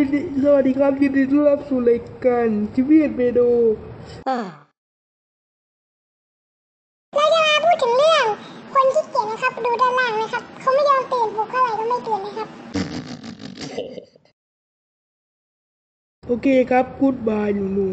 ยินดีสวัสดีครับยินดีต้อนรับสู่รายการชีวิตเมโดเราจะมาพูดถึงเรื่องคนขี้เกียจนะครับ ดูด้านล่างนะครับ เขาไม่ยอมตื่นปลุกเท่าไหร่ก็ไม่ตื่นนะครับ โอเคครับกูดบายหนูหนู